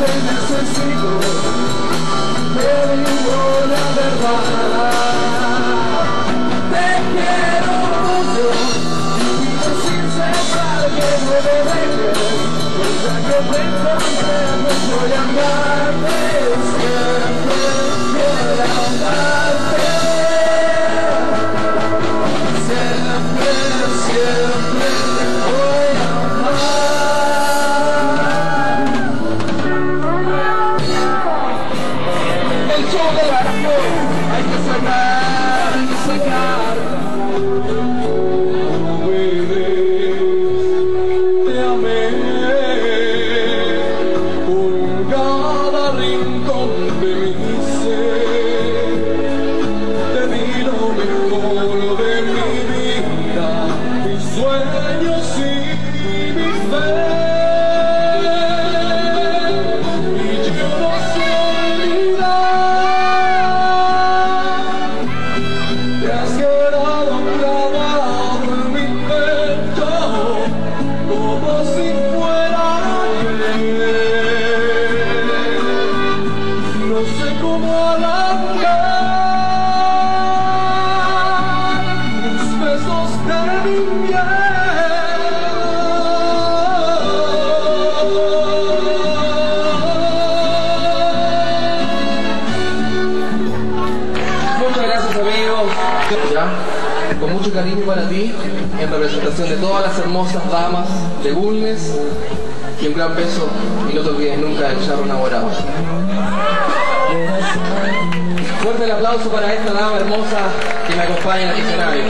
te necesito, te digo la verdad. Te quiero mucho, y pido sin cesar que no me dejes, pues ya que te encontré no voy a amarte siempre, hay que sacar, hay que sacar. Te amé por cada rincón de mi ser. Te di lo mejor de mi vida, mis sueños y mi fe. Muchas gracias amigos. Ya, con mucho cariño para ti, en representación de todas las hermosas damas de Bulnes, y un gran beso, y no te olvides nunca del charro enamorado. Fuerte el aplauso para esta dama hermosa que me acompaña en el escenario.